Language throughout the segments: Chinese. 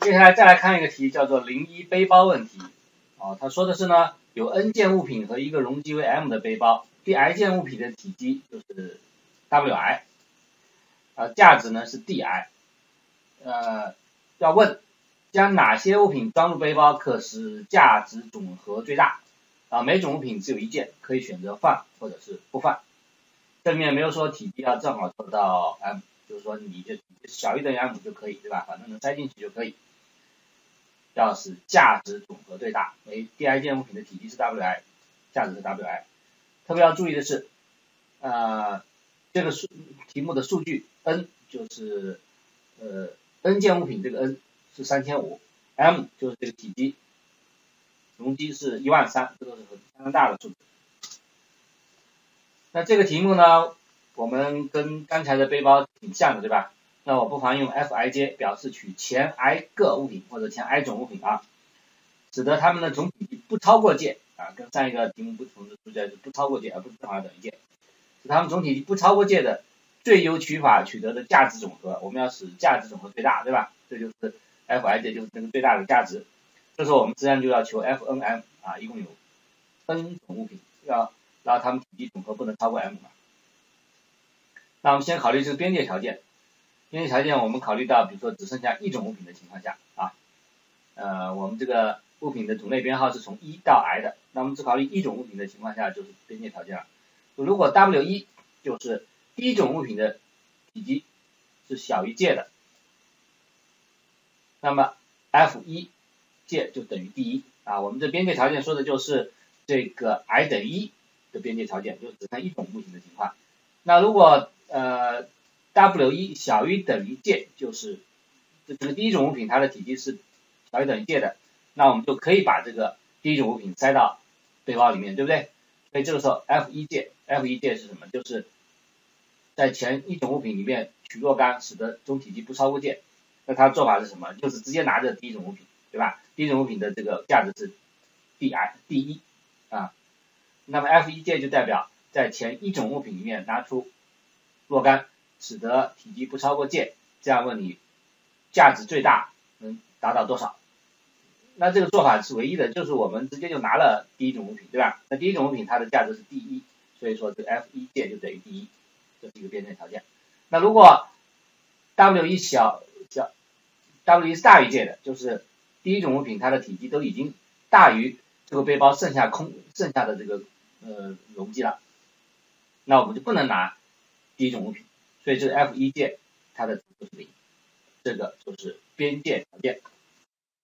接下来再来看一个题，叫做零一背包问题。啊，他说的是呢，有 n 件物品和一个容积为 m 的背包，第 i 件物品的体积就是 Wi，啊，价值呢是 Di，呃，要问将哪些物品装入背包可使价值总和最大？啊，每种物品只有一件，可以选择放或者是不放。正面没有说体积要正好做到 m，就是说你就小于等于 m 就可以，对吧？反正能塞进去就可以。要使价值总和最大，为第 i 件物品的体积是 Wi，价值是 Wi。特别要注意的是，呃，这个数题目的数据 n 就是呃 n 件物品这个 n 是三千五，m 就是这个体积，容积是一万三，这都是很相当大的数字。那这个题目呢，我们跟刚才的背包挺像的，对吧？那我不妨用 Fij 表示取前 i 个物品或者前 i 种物品啊，使得它们的总体积不超过键啊，跟上一个题目不同的，在是不超过键，而不是正好等于键，使它们总体积不超过键的最优取法取得的价值总和，我们要使价值总和最大，对吧？这就是 Fij 就是这个最大的价值，这时候我们自然就要求 Fnm 啊，一共有 n 种物品，要让它们体积总和不能超过 m 嘛。那我们先考虑这个边界条件。边界条件，我们考虑到，比如说只剩下一种物品的情况下啊，呃，我们这个物品的种类编号是从一到 i 的，那我们只考虑一种物品的情况下就是边界条件了。如果 W 一就是第一种物品的体积是小于 j 的，那么 F 一界就等于第一啊。我们这边界条件说的就是这个 i 等于一的边界条件，就只剩一种物品的情况。那如果呃。W 一小于等于 j 就是这这个第一种物品它的体积是小于等于 j 的，那我们就可以把这个第一种物品塞到背包里面，对不对？所以这个时候 F 一 j，F 一 j 是什么？就是在前一种物品里面取若干，使得总体积不超过 j。那它的做法是什么？就是直接拿着第一种物品，对吧？第一种物品的这个价值是 Di 第一啊，那么 F 一 j 就代表在前一种物品里面拿出若干。使得体积不超过 j，这样问你价值最大能达到多少？那这个做法是唯一的，就是我们直接就拿了第一种物品，对吧？那第一种物品它的价值是第一，所以说这个 F 一 j 就等于第一，这是一个边界条件。那如果 W 一小小 W 一是大于 j 的，就是第一种物品它的体积都已经大于这个背包剩下空剩下的这个呃容积了，那我们就不能拿第一种物品。所以这个 F 一界它的值是零，这个就是边界条件。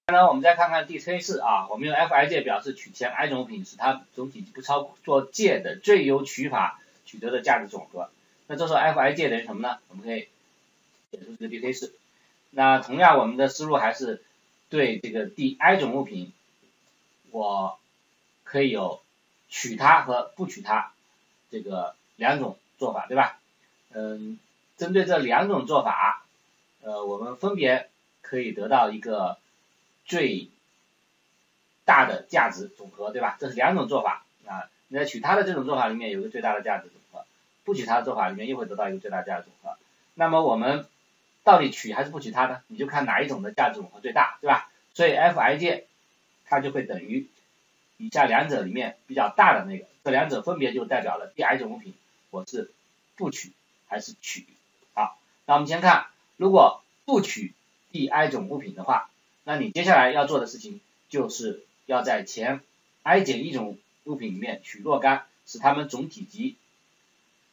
那我们再看看第 C 式啊，我们用 F i 界表示取前 i 种物品使它总体不超过做界的最优取法取得的价值总和。那这时候 F i 界等于什么呢？我们可以写出这个 D C 式。那同样我们的思路还是对这个第 i 种物品，我可以有取它和不取它这个两种做法，对吧？嗯。针对这两种做法，呃，我们分别可以得到一个最大的价值总和，对吧？这是两种做法啊。你在取它的这种做法里面有个最大的价值总和，不取它的做法里面又会得到一个最大价值总和。那么我们到底取还是不取它呢？你就看哪一种的价值总和最大，对吧？所以 F i j 它就会等于以下两者里面比较大的那个，这两者分别就代表了第 i 种物品我是不取还是取。好那我们先看，如果不取第 i 种物品的话，那你接下来要做的事情就是要在前 i 减一种物品里面取若干，使它们总体积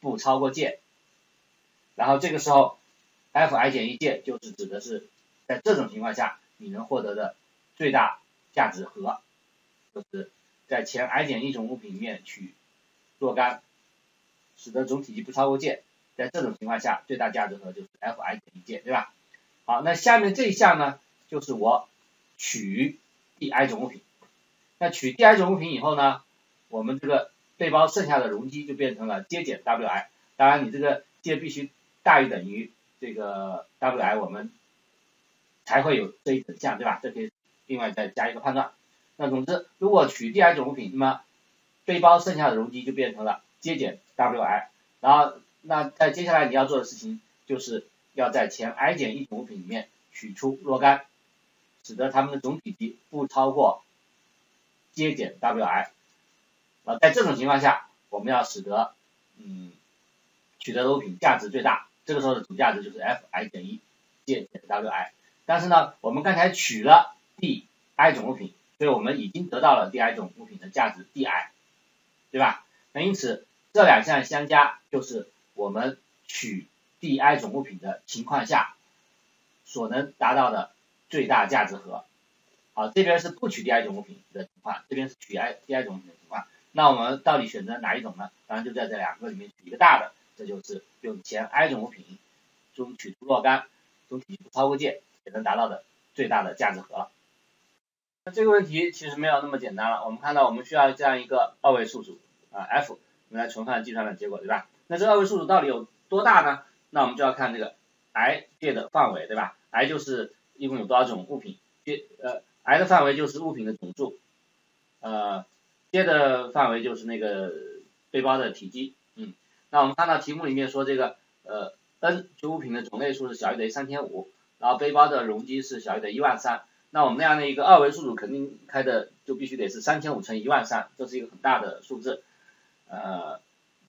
不超过 j。然后这个时候 f i 减一 j 就是指的是在这种情况下你能获得的最大价值和，就是在前 i 减一种物品里面取若干，使得总体积不超过 j。在这种情况下，最大价值和就是 F i 等于 j，对吧？好，那下面这一项呢，就是我取第 i 种物品。那取第 i 种物品以后呢，我们这个背包剩下的容积就变成了 j 减 Wi。当然，你这个阶必须大于等于这个 Wi，我们才会有这一等项，对吧？这可以另外再加一个判断。那总之，如果取第 i 种物品，那么背包剩下的容积就变成了 j 减 Wi，然后。那在接下来你要做的事情，就是要在前 i 减一种物品里面取出若干，使得它们的总体积不超过 j 减 wi。啊，在这种情况下，我们要使得嗯取得的物品价值最大，这个时候的总价值就是 Fi 减一 j 减 wi。但是呢，我们刚才取了 di 种物品，所以我们已经得到了 di 种物品的价值 di，对吧？那因此这两项相加就是我们取 di 种物品的情况下所能达到的最大价值和。好，这边是不取 di 种物品的情况，这边是取 i di 种物品的情况。那我们到底选择哪一种呢？当然就在这两个里面取一个大的，这就是用前 i 种物品中取出若干，总体积不超过 j 也能达到的最大的价值和了。那这个问题其实没有那么简单了，我们看到我们需要这样一个二位数组啊 f，我们来存放计算的结果，对吧？那这二位数组到底有多大呢？那我们就要看这个 i 界的范围，对吧？i 就是一共有多少种物品，界呃 i 的范围就是物品的总数，呃。接的范围就是那个背包的体积，嗯，那我们看到题目里面说这个呃 n 就物品的种类数是小于等于三千五，然后背包的容积是小于等于一万三，那我们那样的一个二维数组肯定开的就必须得是三千五乘以一万三，这是一个很大的数字，呃，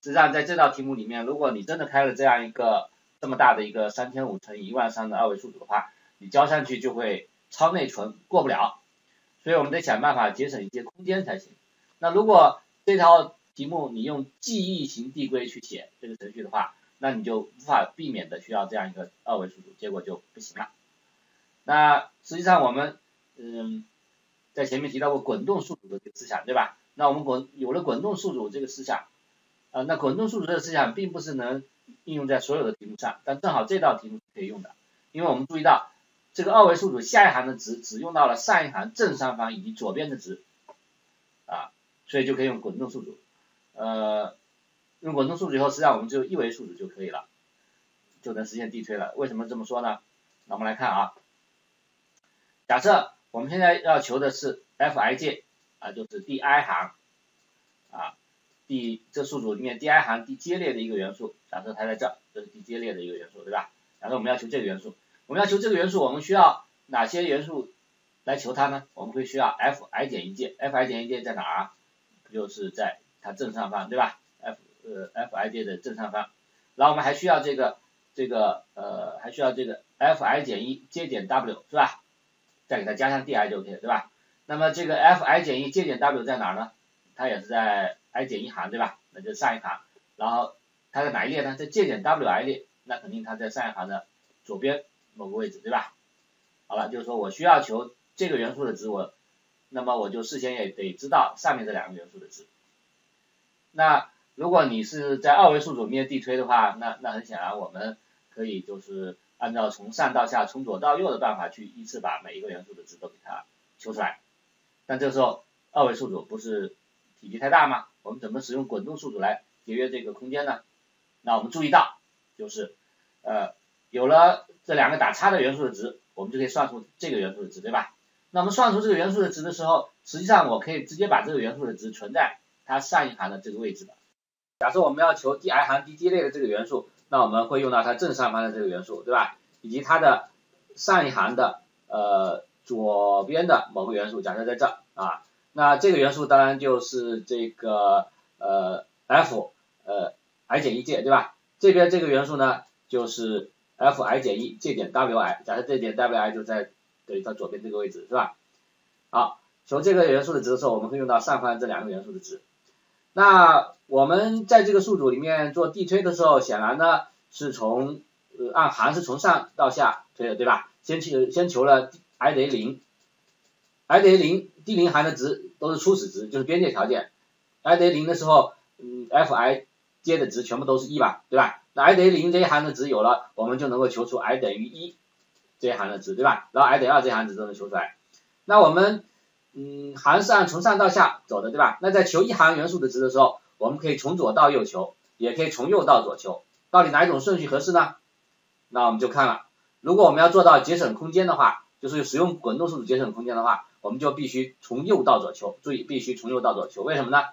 实际上在这道题目里面，如果你真的开了这样一个这么大的一个三千五乘以一万三的二维数组的话，你交上去就会超内存过不了，所以我们得想办法节省一些空间才行。那如果这套题目你用记忆型递归去写这个程序的话，那你就无法避免的需要这样一个二维数组，结果就不行了。那实际上我们嗯在前面提到过滚动数组的这个思想，对吧？那我们滚有了滚动数组这个思想，呃，那滚动数组这个思想并不是能应用在所有的题目上，但正好这道题目是可以用的，因为我们注意到这个二维数组下一行的值只用到了上一行正上方以及左边的值啊。所以就可以用滚动数组，呃，用滚动数组以后，实际上我们就一维数组就可以了，就能实现递推了。为什么这么说呢？那我们来看啊，假设我们现在要求的是 Fij 啊，就是第 i 行啊，第这数组里面第 i 行第 j 列的一个元素，假设它在这，这是第 j 列的一个元素，对吧？假设我们要求这个元素，我们要求这个元素，我们需要哪些元素来求它呢？我们会需要 Fi 减一 j，Fi 减一 j 在哪儿啊？就是在它正上方，对吧？F 呃 Fij 的正上方，然后我们还需要这个这个呃还需要这个 Fi 减一 j 减 w 是吧？再给它加上 di 就可以，对吧？那么这个 Fi 减一 j 减 w 在哪儿呢？它也是在 i 减一行，对吧？那就上一行，然后它在哪一列呢？在 j 减 wi 列，那肯定它在上一行的左边某个位置，对吧？好了，就是说我需要求这个元素的值，我。那么我就事先也得知道上面这两个元素的值。那如果你是在二维数组面递推的话，那那很显然我们可以就是按照从上到下、从左到右的办法去依次把每一个元素的值都给它求出来。但这时候二维数组不是体积太大吗？我们怎么使用滚动数组来节约这个空间呢？那我们注意到就是呃有了这两个打叉的元素的值，我们就可以算出这个元素的值，对吧？那我们算出这个元素的值的时候，实际上我可以直接把这个元素的值存在它上一行的这个位置。假设我们要求第 i 行第 j 列的这个元素，那我们会用到它正上方的这个元素，对吧？以及它的上一行的呃左边的某个元素，假设在这啊，那这个元素当然就是这个呃 f 呃 i 减一 j 对吧？这边这个元素呢就是 f i 减一 j 减 wi，假设这点 wi 就在。等于它左边这个位置是吧？好，求这个元素的值的时候，我们会用到上方这两个元素的值。那我们在这个数组里面做递推的时候，显然呢是从呃按行是从上到下推的，对吧？先求先求了 i 等于零，i 等于零，第零行的值都是初始值，就是边界条件。i 等于零的时候，嗯，Fi 接的值全部都是一吧，对吧？那 i 等于零这一行的值有了，我们就能够求出 i 等于一。这一行的值对吧？然后 i 等于二这一行值都能求出来。那我们嗯行是按从上到下走的对吧？那在求一行元素的值的时候，我们可以从左到右求，也可以从右到左求。到底哪一种顺序合适呢？那我们就看了，如果我们要做到节省空间的话，就是使用滚动数组节省空间的话，我们就必须从右到左求。注意，必须从右到左求。为什么呢？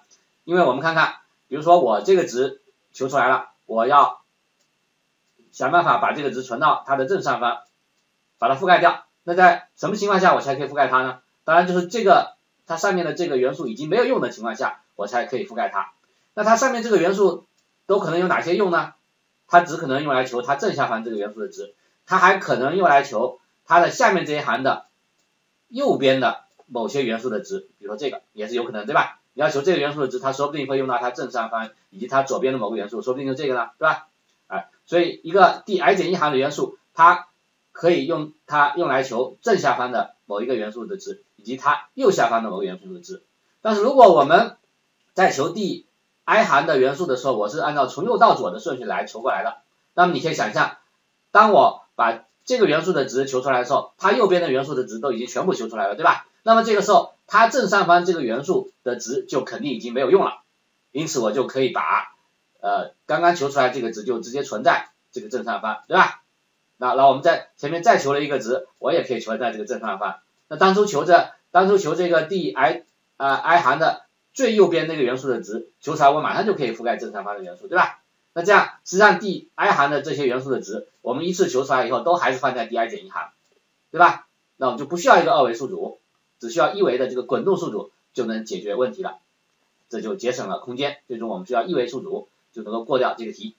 因为我们看看，比如说我这个值求出来了，我要想办法把这个值存到它的正上方。把它覆盖掉，那在什么情况下我才可以覆盖它呢？当然就是这个它上面的这个元素已经没有用的情况下，我才可以覆盖它。那它上面这个元素都可能有哪些用呢？它只可能用来求它正下方这个元素的值，它还可能用来求它的下面这一行的右边的某些元素的值，比如说这个也是有可能，对吧？你要求这个元素的值，它说不定会用到它正上方以及它左边的某个元素，说不定就这个呢，对吧？哎，所以一个第 i 减一行的元素，它可以用它用来求正下方的某一个元素的值，以及它右下方的某个元素的值。但是如果我们在求第 i 行的元素的时候，我是按照从右到左的顺序来求过来的。那么你可以想象，当我把这个元素的值求出来的时候，它右边的元素的值都已经全部求出来了，对吧？那么这个时候，它正上方这个元素的值就肯定已经没有用了。因此我就可以把呃刚刚求出来这个值就直接存在这个正上方，对吧？那那我们在前面再求了一个值，我也可以存在这个正上方。那当初求着当初求这个 d i 啊 i 行的。最右边那个元素的值求出来，我马上就可以覆盖正上方的元素，对吧？那这样实际上 d i 行的这些元素的值，我们一次求出来以后，都还是放在 d i 减一行，对吧？那我们就不需要一个二维数组，只需要一维的这个滚动数组就能解决问题了，这就节省了空间。最终我们需要一维数组就能够过掉这个题。